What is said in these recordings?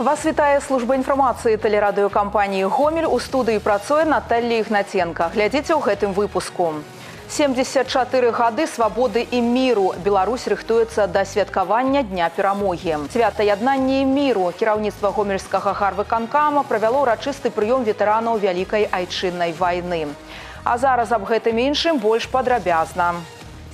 Вас вітае служба інфармацыі тэлерадыёкампаніі Гомель у студыі працуе Наталлі Ігнаценка. Глядзіце ў гэтым выпуску. 74 гады свабоды і міру. Беларусь рыхтуецца да святкавання дня перамогі. Свята яднання і міру. Кіраўніцтва гомельскага гарвыканкама правяло ўрачысты прыём ветэранаў вялікай айчыннай вайны. А зараз аб гэтым іншым больш падрабязна.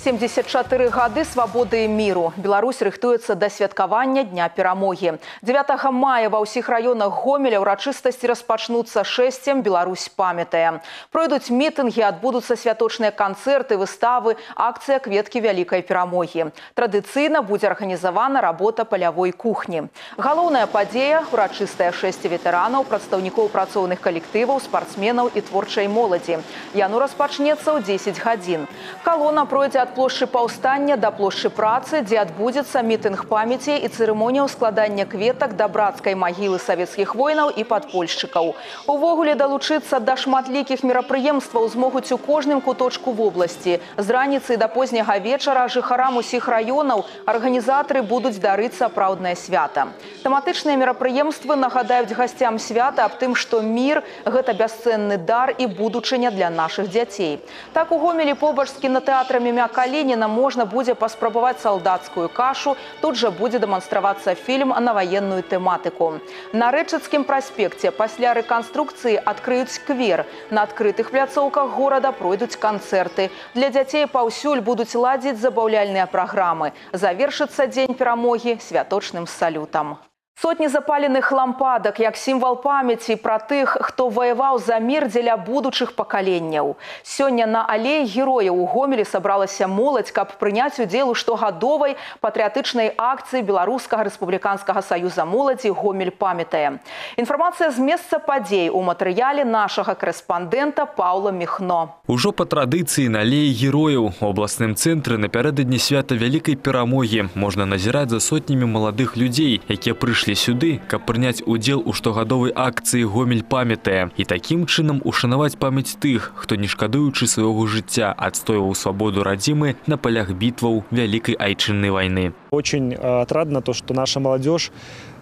74 гады свабоды і міру. Беларусь рыхтуецца да святкавання дня перамогі. 9 мая ва ўсіх раёнах гомеля ўрачыстасці распачнуцца шэсцем Беларусь памятае. Пройдуць мітынгі, адбудуцца святочныя канцэрты, выставы, акцыя кветкі вялікай перамогі. Традыцыйна будзе арганізавана работа палявой кухні. Галоўная падзея урачыстая шэсці ветэранаў, прадстаўнікоў працоўных калектываў, спартсменаў і творчай моладзі. Яну распачнецца ў 10 гадзін. Калона пройдзе ад плошчы паўстання да плошчы працы, дзе адбудзецца мітынг памяці і цырымонія ўскладання кветак да брацкай магілы савецкіх воінаў і падпольшчыкаў. Увогуле далучыцца да шматлікіх мерапрыемстваў змогуць у кожным куточку вобласці. З раніцы да позняга вечара жыхарам усіх раёнаў арганізатары будуць дарыць сапраўднае свята. Тэматычныя мерапрыемствы нагадаюць гасцям свята аб тым, што мір гэта бясцэнны дар і будучыня для нашых дзяцей. Так у гомелі побач з кінотэатрамі мяка Калініна можна будзе паспрабаваць салдацкую кашу. Тут жа будзе дэманстравацца фільм на ваенную тэматыку. На рэчацкім праспекце пасля рэканструкцыі адкрыюць сквер. На адкрытых пляцоўках горада пройдуць канцэрты. Для дзяцей паўсюль будуць ладзіць забаўляльныя праграмы. Завершыцца дзень перамогі святочным салютам. Сотні запаленых лампадак як сімвал памяці пра тых, хто ваяваў за мір дзеля будучых пакаленняў. Сёння на алеі герояў у гомелі сабралася моладзь, каб прыняць удзел у штогадовай патрыятычнай акцыі беларускага рэспубліканскага саюза моладзі гомель памятае. Інфармацыя з месца падзей у матэрыяле нашага корэспандэнта Паўла Мехно. Ужо па традыцыі на алеі герояў у абласным цэнтры напярэдадні свята вялікай перамогі можна назіраць за сотнямі маладых людзей, якія прыйшлі прыйшлі сюды, каб прыняць удзел у штогадовай акцыі гомель памятае і такім чынам ушанаваць памяць тых, хто не шкадуючы свайго жыцця адстойваў свабоду радзімы на палях бітваў вялікай айчыннай вайны. Очень отрадно то, что наша молодежь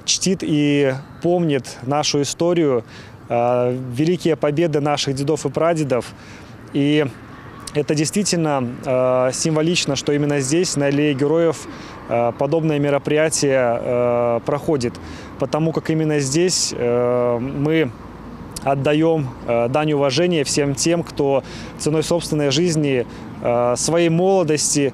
чтит и помнит нашу историю, великие победы наших дедов и прадедов. И это действительно э, символично, что именно здесь, на аллее героев, э, подобное мероприятие э, проходит. Потому как именно здесь мы отдаем дань уважения всем тем, кто ценой собственной жизни, своей молодости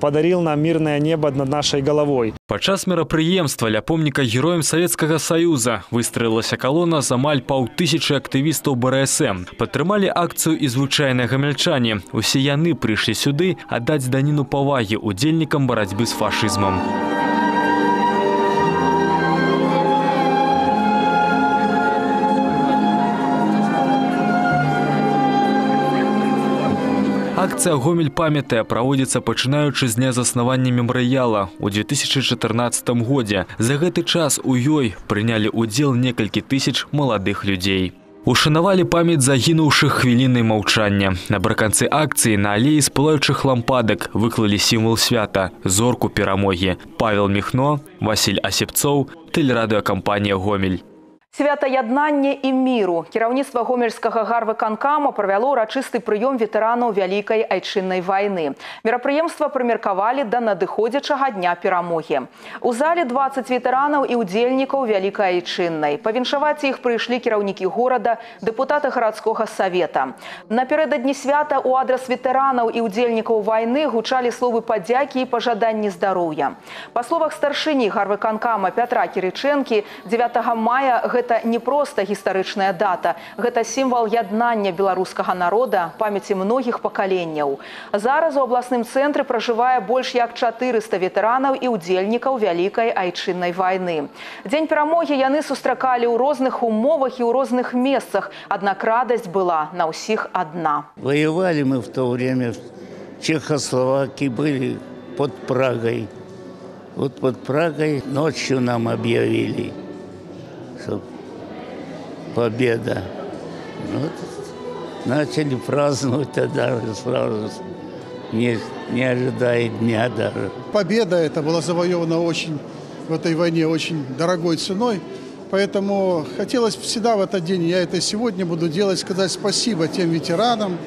подарил нам мирное небо над нашей головой. Падчас мерапрыемства ля помніка героям Савецкага Саюза выстраілася калона з амаль паўтысячы актывістаў БРСМ. Падтрымалі акцыю і звычайныя гамяльчане. Усе яны прыйшлі сюды аддаць даніну павагі удзельнікам барацьбы з фашызмам. Акцыя гомель памятае праводзіцца пачынаючы з дня заснавання мемарыяла у 2014 годзе. За гэты час у ёй прынялі ўдзел некалькі тысяч маладых людзей. Ушанавалі памяць загінуўшых хвілінай маўчання. Напрыканцы акцыі на алеі з пылаючых лампадак выклалі сімвал свята зорку перамогі. Павел Міхно, Васіль Асепцоў, тэлерадыёкампанія Гомель. Свята яднання і міру. Кіраўніцтва гомельскага гарвыканкама правяло ўрачысты прыём ветэранаў вялікай айчыннай вайны. Мерапрыемства прымеркавалі да надыходзячага дня перамогі. У зале 20 ветэранаў і ўдзельнікаў вялікай айчыннай. Павіншаваць іх прыйшлі кіраўнікі горада, дэпутаты гарадскога савета. Напярэдадні свята ў адрас ветэранаў і ўдзельнікаў вайны гучалі словы падзякі і пажаданні здароўя. Па словах старшыні гарвыканкама Пятра Кірычэнкі 9 мая гэта гэта не проста гістарычная дата. Гэта сімвал яднання беларускага народа памяці многіх пакаленняў. Зараз у абласным цэнтры пражывае больш як 400 ветэранаў і удзельнікаў вялікай айчыннай вайны. Дзень перамогі яны сустракалі ў розных умовах і ў розных месцах. Аднак радасць была на ўсіх адна. Воевали мы в то время чехословаки были под прагой вот под прагой ночью нам объявили что победа. Вот, начали праздновать тогда сразу, не, не ожидая дня даже. Победа эта была завоевана очень в этой войне очень дорогой ценой. Поэтому хотелось всегда в этот день, я это сегодня буду делать, сказать спасибо тем ветеранам,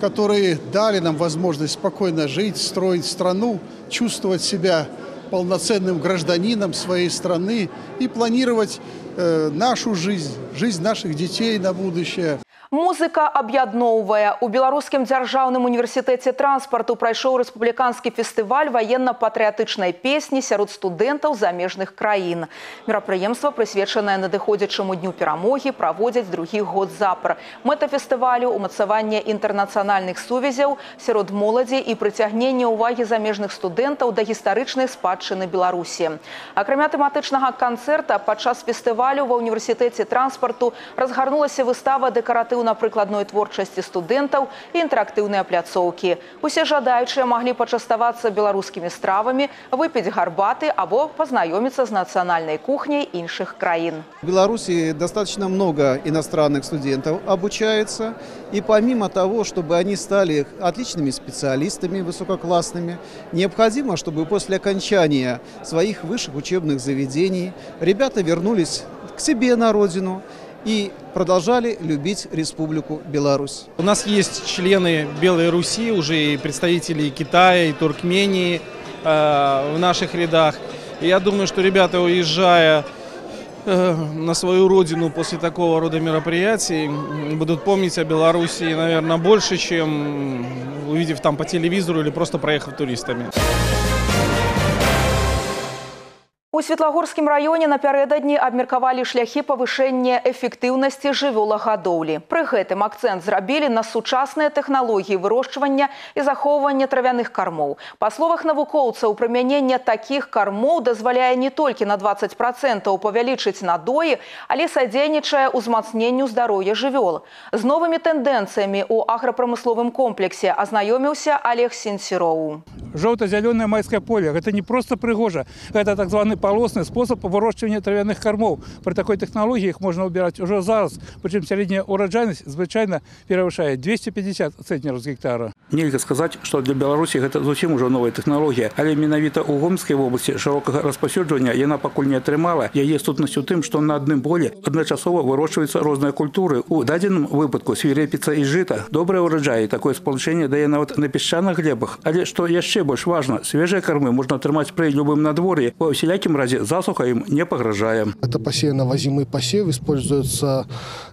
которые дали нам возможность спокойно жить, строить страну, чувствовать себя полноценным гражданином своей страны и планировать нашу жизнь, жизнь наших детей на будущее. Музыка аб'ядноўвае. У беларускім дзяржаўным універсітэце транспарту прайшоў рэспубліканскі фестываль ваенна-патрыятычнай песні сярод студэнтаў замежных краін. Мерапрыемства, прысвечанае надыходзячаму дню перамогі, праводзяць другі год запар. Мэта фестывалю умацаванне інтэрнацыянальных сувязяў сярод моладзі і прыцягненне ўвагі замежных студэнтаў да гістарычнай спадчыны Беларусі. Акрамя тэматычнага канцэрта падчас фестывалю ва ўніверсітэце транспарту разгарнулася выстава дэкаратыў інфарматыўна-прыкладной творчасці студэнтаў і інтэрактыўныя пляцоўкі. Усе жадаючыя маглі пачаставацца беларускімі стравамі, выпіць гарбаты або пазнаёміцца з нацыянальнай кухняй іншых краін. В Беларуси достаточно много иностранных студентов обучается. И помимо того, чтобы они стали отличными специалистами, высококлассными, необходимо, чтобы после окончания своих высших учебных заведений ребята вернулись к себе на родину и продолжали любить Республику Беларусь. У нас есть члены Белой Руси, уже и представители Китая, и Туркмении э, в наших рядах. И я думаю, что ребята, уезжая э, на свою родину после такого рода мероприятий, будут помнить о Беларуси, наверное, больше, чем увидев там по телевизору или просто проехав туристами. У светлагорскім раёне напярэдадні абмеркавалі шляхі павышэння эфектыўнасці жывёлагадоўлі. Пры гэтым акцэнт зрабілі на сучасныя тэхналогіі вырошчвання і захоўвання травяных кармоў. Па словах навукоўцаў, прымяненне такіх кармоў дазваляе не толькі на 20 процентаў павялічыць надоі, але садзейнічае ўзмацненню здароўя жывёл. З новымі тэндэнцыямі ў аграпрамысловым комплексе азнаёміўся Олег Сенсіроў. Жоўта-зялёнае майскае поле гэта не проста прыгожа, гэта так званы полосный способ выращивания травяных кормов. При такой технологии их можно убирать уже зараз. Причем средняя урожайность звычайно превышает 250 центнеров с гектара. Нельга сказаць, што для Беларусі гэта зусім ужо новая тэхналогія, але менавіта ў гомскай вобласці шырокага распаўсюджвання яна пакуль не атрымала. Яе сутнасць у тым, што на адным поле адначасова вырошчваюцца розныя культуры. У дадзеным выпадку свірепіца і жыта. Добрыя ўраджаі, такое спалучэнне дае нават на песчаных глебах. Але што яшчэ больш важна, свежыя кармы можна атрымаць пры любым надвор'і, ва ўсялякім разе засуха им не погрожаем. Это посеяно во зимы посев, используется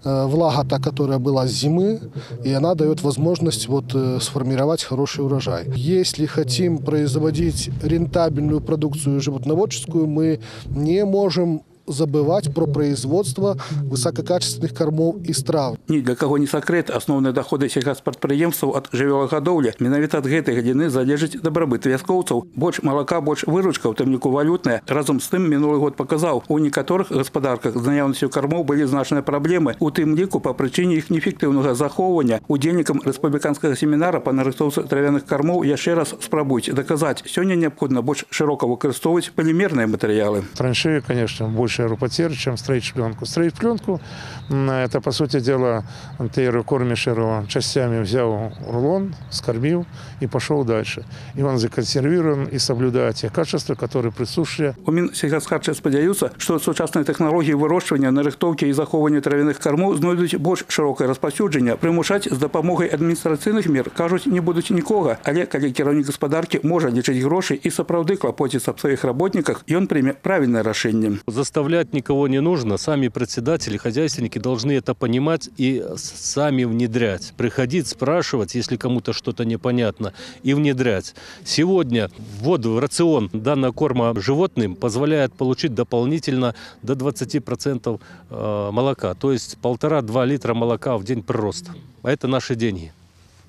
э, влага, та, которая была с зимы, и она дает возможность вот, э, сформировать хороший урожай. Если хотим производить рентабельную продукцию животноводческую, мы не можем забывать про производство высококачественных кормов и страв. Ни для кого не секрет, основные доходы сельхозпредприемстваў от жывёлагадоўлі менавіта ад гэтай галіны залежыць дабрабыт вяскоўцаў. Больш малака, больш выручка, у тым ліку валютная. Разом з тым мінулы год показаў, у некаторых гаспадарках з наяўнасцю кармоў былі значныя праблемы, у тым ліку па прычыне іх неэфектыўнага захоўвання. Удзельнікам рэспубліканскага семінара па нарыхтоўцы травяных кармоў яшчэ раз спрабуйце даказаць. Сёння неабходна больш шырока выкарыстоўваць палімерныя матэрыялы. Траншеи, конечно, больше больше аэропотерь, чем строить пленку. Строить пленку – это, по сути дела, ты кормишь его частями, взял рулон, скормил и пошел дальше. И он законсервирован и соблюдает те качества, которые присущи. У Мінсельгасхарча спадзяюцца, што сучасныя тэхналогіі вырошчвання, нарыхтоўкі і захоўвання травяных кармоў знойдуць больш шырокае распаўсюджанне. Прымушаць з дапамогай адміністрацыйных мер, кажуць, не будуць нікога. Але калі кіраўнік гаспадаркі можа лічыць грошы і сапраўды клапоціцца аб сваіх работніках, ён прыме правільнае рашэнне. Заставляць заставлять никого не нужно. Сами председатели, хозяйственники должны это понимать и сами внедрять. Приходить, спрашивать, если кому-то что-то непонятно, и внедрять. Сегодня ввод в рацион данного корма животным позволяет получить дополнительно до 20% э, молока. То есть полтора-два литра молока в день прирост. А это наши деньги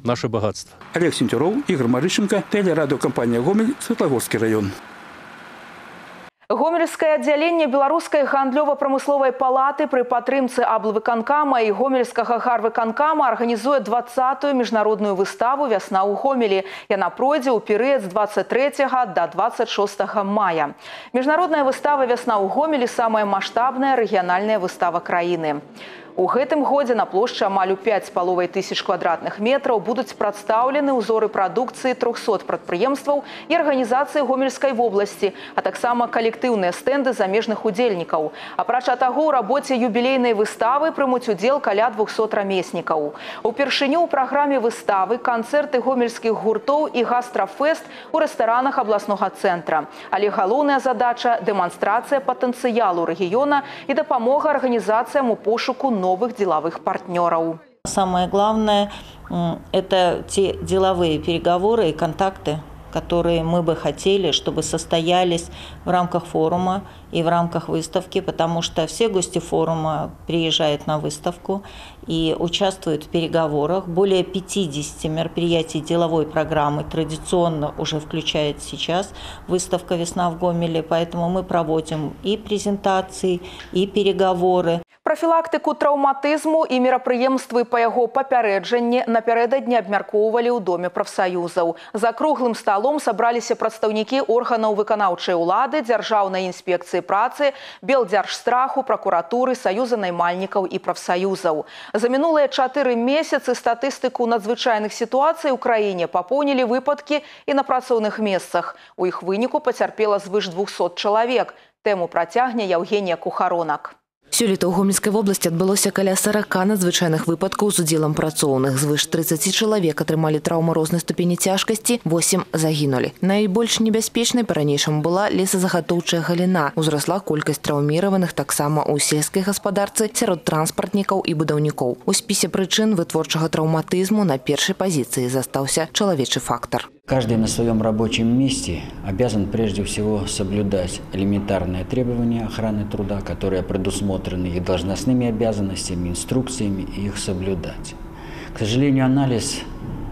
наше богатство. Олег Сентюров, Игорь Марыщенко, телерадиокомпания «Гомель», Светлогорский район. Гомельскае аддзяленне беларускай гандлёва-прамысловай палаты пры падтрымцы аблвыканкама і гомельскага гарвыканкама арганізуе 20 міжнародную выставу вясна ў гомелі. Яна пройдзе ў перыяд з 23 до 26 мая. Міжнародная выстава вясна ў гомелі самая маштабная рэгіянальная выстава краіны. У гэтым годзе на плошчы амаль у 5,5 тысяч квадратных метраў будуць прадстаўлены ўзоры прадукцыі 300 прадпрыемстваў і арганізацыі гомельскай вобласці, а таксама калектыўныя стэнды замежных удзельнікаў. Апрача таго, у рабоце юбілейнай выставы прымуць удзел каля 200 рамеснікаў. Упершыню ў праграме выставы канцэрты гомельскіх гуртоў і гастрафест у рэстаранах абласнога цэнтра. Але галоўная задача – дэманстрацыя патэнцыялу рэгіёна і дапамога арганізацыям у пошуку новых деловых партнеров. Самое главное – это те деловые переговоры и контакты, которые мы бы хотели, чтобы состоялись в рамках форума и в рамках выставки, потому что все гости форума приезжают на выставку и участвуют в переговорах. Более 50 мероприятий деловой программы традиционно уже включает сейчас выставка «Весна в Гомеле», поэтому мы проводим и презентации, и переговоры. Профілактыку траўматызму і мерапрыемствы па яго папярэджанне напярэдадні абмяркоўвалі ў доме прафсаюзаў. За круглым сталом сабраліся прадстаўнікі органаў выканаўчай улады, дзяржаўнай інспекцыі працы, белдзяржстраху, пракуратуры, саюза наймальнікаў і прафсаюзаў. За мінулыя чатыры месяцы статыстыку надзвычайных сітуацый у краіне папоўнілі выпадкі і на працоўных месцах. У іх выніку пацярпела звыш 200 чалавек. Тэму працягне Яўгенія Кухаронак. Сёлета ў гомельскай вобласці адбылося каля 40 надзвычайных выпадкаў з удзелам працоўных. Звыш 30 чалавек атрымалі траўмы рознай ступені цяжкасці, 8 загінулі. Найбольш небяспечнай па-ранейшаму была лесазагатоўчая галіна. Узрасла колькасць траўміраваных таксама ў сельскай гаспадарцы сярод транспартнікаў і будаўнікоў. У спісе прычын вытворчага траўматызму на першай пазіцыі застаўся чалавечы фактор. Каждый на своем рабочем месте обязан прежде всего соблюдать элементарные требования охраны труда, которые предусмотрены и должностными обязанностями, инструкциями, и их соблюдать. К сожалению, анализ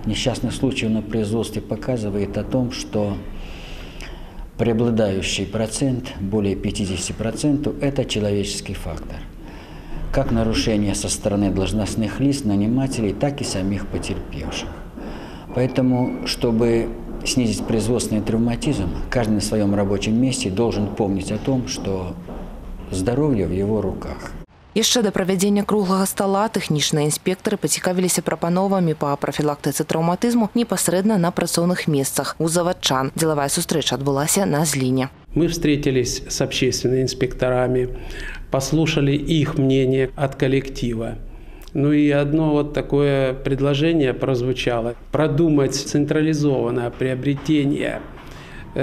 несчастных случаев на производстве показывает о том, что преобладающий процент, более 50%, это человеческий фактор. Как нарушение со стороны должностных лиц, нанимателей, так и самих потерпевших. Поэтому, чтобы снизить производственный травматизм, каждый на своем рабочем месте должен помнить о том, что здоровье в его руках. Яшчэ да правядзення круглага стала тэхнічныя інспектары пацікавіліся прапановамі па прафілактыцы траўматызму непасрэдна на працоўных месцах у завадчан. Деловая сустрэча адбылася на зліне. Мы встретились с общественными инспекторами, послушали их мнение от коллектива. Ну и одно вот такое предложение прозвучало. Продумать централизованное приобретение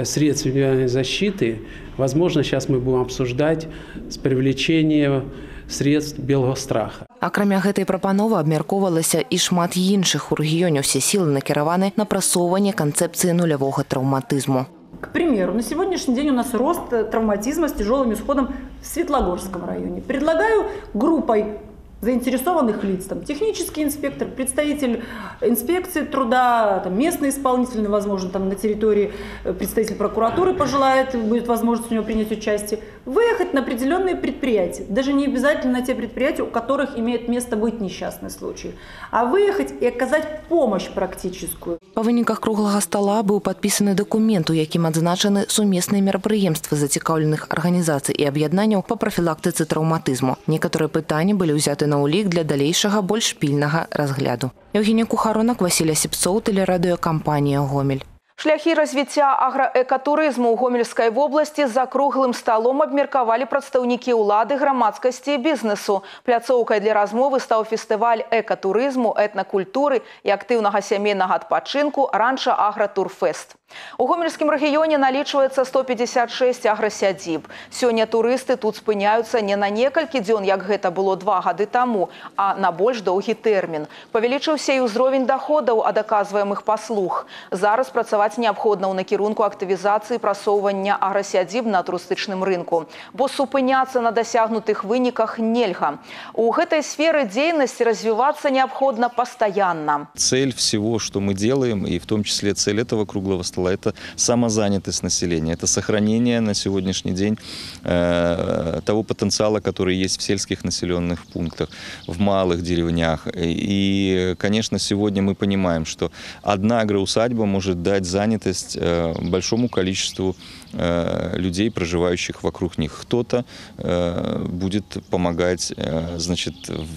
средств индивидуальной защиты. Возможно, сейчас мы будем обсуждать с привлечением средств белого страха. Акрамя гэтай прапановы абмяркоўвалася і шмат іншых у рэгіёне ўсе сілы накіраваны на прасоўванне канцэпцыі нулявога траўматызму. К примеру, на сегодняшний день у нас рост травматизма с тяжелым исходом в Светлогорском районе. Предлагаю группой заинтересованных лиц, там, технический инспектор, представитель инспекции труда, там, местный исполнитель, возможно, там, на территории э, представитель прокуратуры пожелает, будет возможность у него принять участие, выехать на определенные предприятия, даже не обязательно на те предприятия, у которых имеет место быть несчастный случай, а выехать и оказать помощь практическую. По выніках круглага стола быў падпісаны дакумент, у якім адзначаны сумесныя мерапрыемствы зацікаўленых арганізацый і аб'яднанняў па прафілактыцы траўматызму. Некаторыя пытанні былі ўзяты на ўлік для далейшага больш пільнага разгляду. Евгения Кухаронак, Василий Сіпцоў, тэлерадыёкампанія Гомель. Шляхі развіцця аграэкатурызму ў гомельскай вобласці за круглым сталом абмеркавалі прадстаўнікі ўлады грамадскасці і бізнесу. Пляцоўкай для размовы стаў фестываль экатурызму, этнакультуры і актыўнага сямейнага адпачынку ранча агратурфест. У гомельскім рэгіёне налічваецца 156 аграсядзіб. Сёння турысты тут спыняюцца не на некалькі дзён, як гэта было два гады таму, а на больш доўгі тэрмін. Павялічыўся і ўзровень даходаў ад аказваемых паслуг. Зараз працаваць неабходна ў накірунку актывізацыі прасоўвання аграсядзіб на турыстычным рынку, бо супыняцца на дасягнутых выніках нельга. У гэтай сферы дзейнасці развівацца неабходна пастаянна. Цель всего, что мы делаем, и в том числе цель этого круглого стола, это самозанятость населения, это сохранение на сегодняшний день э, того потенциала, который есть в сельских населенных пунктах, в малых деревнях. И, конечно, сегодня мы понимаем, что одна агроусадьба может дать за занятость э, большому количеству людей, проживающих вокруг них. Кто-то э, будет помогать э, значит,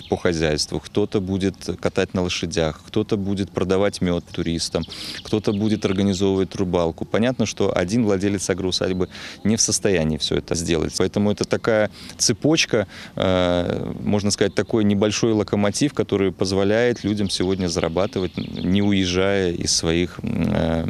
по хозяйству, кто-то будет катать на лошадях, кто-то будет продавать мед туристам, кто-то будет организовывать рыбалку. Понятно, что один владелец агроусадьбы не в состоянии все это сделать. Поэтому это такая цепочка, э, можно сказать, такой небольшой локомотив, который позволяет людям сегодня зарабатывать, не уезжая из своих э,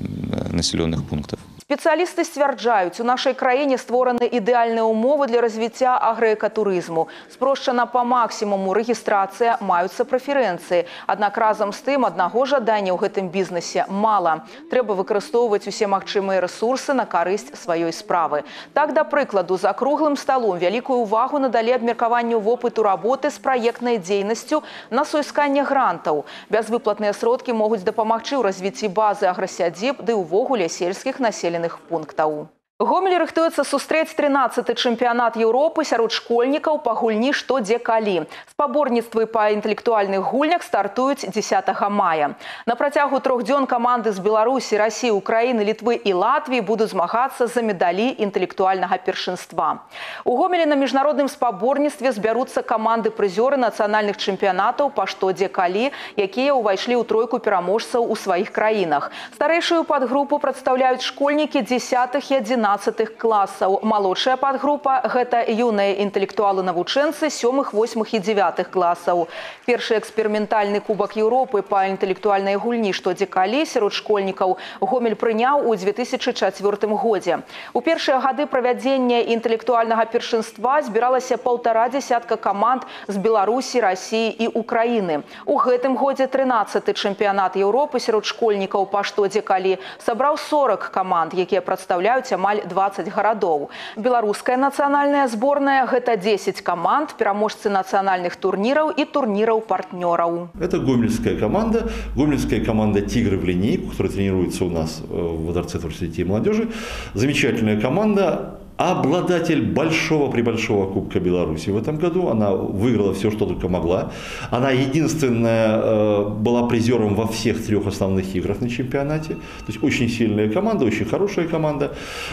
населенных пунктов. Спецыялісты сцвярджаюць, у нашай краіне створаны ідэальныя ўмовы для развіцця аграэкатурызму. Спрошчана па максімуму рэгістрацыя, маюцца прэферэнцыі. Аднак разам з тым аднаго жадання ў гэтым бізнесе мала. Трэба выкарыстоўваць усе магчымыя рэсурсы на карысць сваёй справы. Так, да прыкладу, за круглым сталом вялікую ўвагу надалі абмеркаванню вопыту работы з праектнай дзейнасцю на суісканне грантаў. Бязвыплатныя сродкі могуць дапамагчы ў развіцці базы аграсядзіб ды ўвогуле сельскіх населеных пунктаў. Гомель рыхтуецца сустрэць 13 чэмпіянат Еўропы сярод школьнікаў па гульні што дзе калі. Спаборніцтвы па інтэлектуальных гульнях стартуюць 10 мая. На працягу трох дзён каманды з Беларусі, Расіі, Украіны, Літвы і Латвіі будуць змагацца за медалі інтэлектуальнага першынства. У Гомелі на міжнародным спаборніцтве збяруцца каманды прызёры нацыянальных чэмпіянатаў па што дзе калі, якія ўвайшлі ў тройку пераможцаў у сваіх краінах. Старэйшую падгрупу прадстаўляюць школьнікі 10 і 11 класаў. Малодшая падгрупа гэта юныя інтэлектуалы-навучэнцы сёмых, восьмых і дзевятых класаў. Першы эксперыментальны кубак Еўропы па інтэлектуальнай гульні што дзе калі сярод школьнікаў Гомель прыняў у 2004 годзе. У першыя гады правядзення інтэлектуальнага першынства збіралася паўтара дзесятка каманд з Беларусі, Расіі і Украіны. У гэтым годзе 13 чэмпіянат Еўропы сярод школьнікаў па што дзе калі сабраў 40 каманд, якія прадстаўляюць амаль 20 гарадоў. Беларуская нацыянальная зборная гэта 10 каманд, пераможцы нацыянальных турніраў і турніраў партнёраў. Это гомельская команда, гомельская команда «Тигры в линейку», которая тренируется у нас э, в Дворце творчества детей и молодежи. Замечательная команда, обладатель большого прибольшого Кубка Беларуси в этом году. Она выиграла все, что только могла. Она единственная э, была призером во всех трех основных играх на чемпионате. То есть очень сильная команда, очень хорошая команда.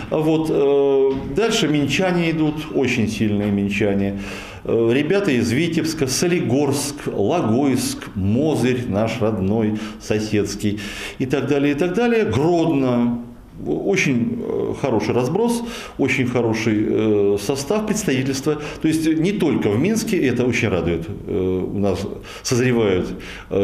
Вот. э, Дальше минчане идут, очень сильные минчане. Э, Ребята из Витебска, Солигорск, Логойск, Мозырь, наш родной, соседский и так далее, и так далее. Гродно, очень э, хороший разброс, очень хороший э, состав представительства. То есть не только в Минске, это очень радует. Э, У нас созревают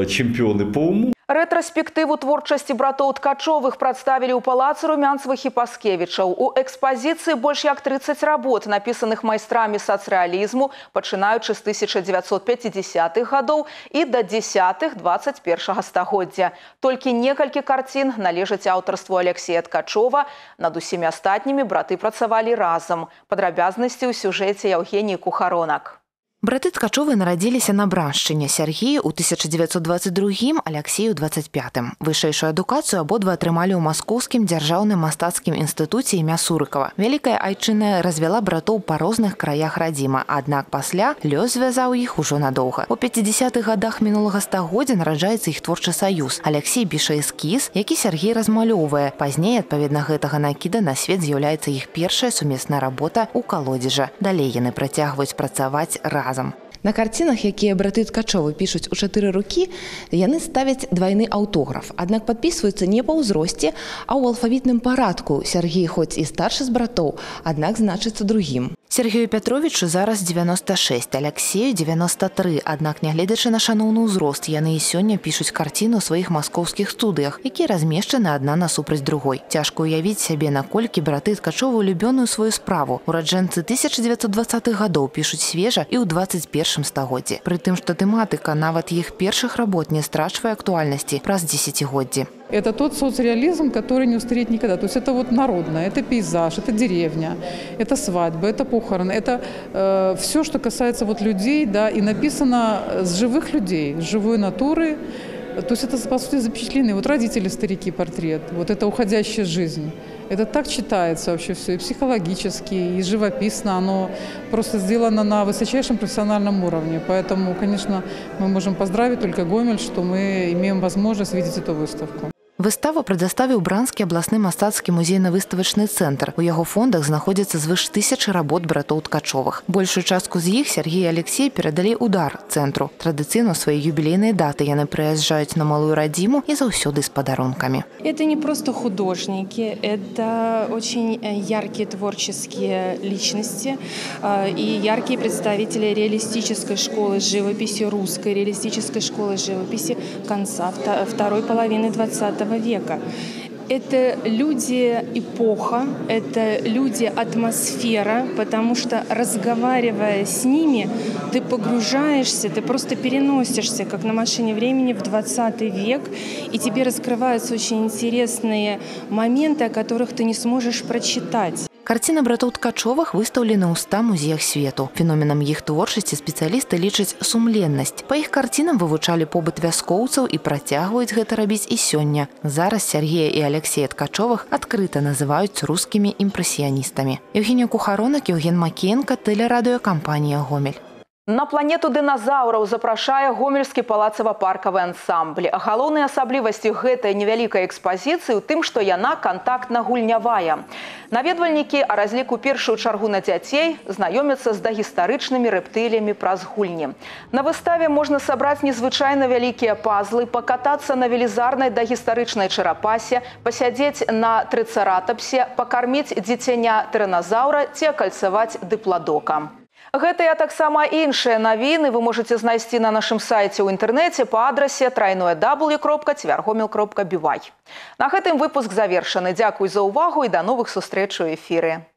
чемпионы по уму. Рэтраспектыву творчасці братоў ткачовых прадставілі ў палацы румянцевых і паскевічаў. У экспазіцыі больш як 30 работ, напісаных майстрамі сацрэалізму, пачынаючы з 1950-х гадоў і да 10-х 21 стагоддзя. Толькі некалькі карцін належаць аўтарству Алексея Ткачова. Над усімі астатнімі браты працавалі разам. Падрабязнасці ў сюжэце Яўгеніі Кухаронак. Браты Ткачовы нарадзіліся на браншчыне Сергею ў 1922, Алексею 25. Вышэйшую адукацыю абодва атрымалі ў маскоўскім дзяржаўным мастацкім інстытуце імя Сурыкава. Вялікая айчынная развяла братоў па розных краях радзіма, аднак пасля лёс звязаў іх ужо надоўга. У 50-х гадах мінулага стагоддзя нараджаецца іх творчы саюз. Алексей піша эскіз, які Сергей размалёўвае. Пазней, адпаведна гэтага накіда на свет з'яўляецца іх першая сумесная работа ў калодзежа. Далей яны працягваюць працаваць разам разам. На карцінах, якія браты ткачовы пішуць у чатыры рукі, яны ставяць двайны аўтограф. Аднак падпісваюцца не па ўзросце, а ў алфавітным парадку. Сергей хоць і старшы з братоў, аднак значыцца другім. Сергею Пятровічу зараз 96, Алексею 93. Аднак, нягледзячы на шаноўны ўзрост, яны і сёння пішуць карціну ў сваіх маскоўскіх студыях, якія размешчаны адна насупраць другой. Цяжка ўявіць сябе, наколькі браты ткачовы улюбёную сваю справу. Ураджэнцы 1920-х гадоў пішуць свежа і ў 21 стагоддзі. Пры тым, што тэматыка нават іх першых работ не страчвае актуальнасці праз дзесяцігоддзі. Это тот соцреализм, который не устареет никогда. То есть это вот народное, это пейзаж, это деревня, это свадьба, это похороны, это э, все, что касается вот людей, да, и написано с живых людей, с живой натуры. То есть это, по сути, запечатленный, вот родители, старики, портрет, вот это уходящая жизнь. Это так читается вообще все, и психологически, и живописно, оно просто сделано на высочайшем профессиональном уровне. Поэтому, конечно, мы можем поздравить только Гомель, что мы имеем возможность видеть эту выставку. Выставу прадставіў бранскі абласны мастацкі музейна-выставачны цэнтр. У яго фондах знаходзіцца звыш тысячы работ братоў ткачовых. Большую частку з іх Сергей і Алексей перадалі удар цэнтру. Традыцыйна ў свае юбілейныя даты яны прыязджаюць на малую радзіму і заўсёды з падарункамі. Это не просто художники, это очень э, яркие творческие личности э, и яркие представители реалистической школы живописи, русской реалистической школы живописи конца второй половины 20 века. Это люди эпоха, это люди атмосфера, потому что разговаривая с ними, ты погружаешься, ты просто переносишься, как на машине времени в 20 век, и тебе раскрываются очень интересные моменты, о которых ты не сможешь прочитать. Карціны братоў ткачовых выстаўлены ў ста музеях свету. Феноменам іх творчасці спецыялісты лічаць сумленнасць. Па іх карцінам вывучалі побыт вяскоўцаў і працягваюць гэта рабіць і сёння. Зараз Сергея і Алексея ткачовых адкрыта называюць рускімі імпрэсіяністамі. Евгенія Кухаронак, Евген Макенка, тэлерадыёкампанія Гомель. На планету дыназаўраў запрашае гомельскі палацава-паркавы ансамбль. Галоўныя асаблівасці гэтай невялікай экспазіцыі ў тым, што яна кантактна-гульнявая. Наведвальнікі а разліку першую чаргу на дзяцей знаёмяцца з дагістарычнымі рэптылямі праз гульні. На выставе можна сабраць незвычайна вялікія пазлы, пакатацца на велізарнай дагістарычнай чарапасе, пасядзець на трыцаратапсе, пакарміць дзіцяня тыраназаўра ці акальцаваць дыпладока. Гэтыя таксама іншыя навіны вы можете знайсці на нашым сайце ў інтэрнэце па адрасе трайное w кропка цвяргомел кропка бівай. На гэтым выпуск завершаны. Дзякуй за ўвагу і да новых сустрэч у эфіры.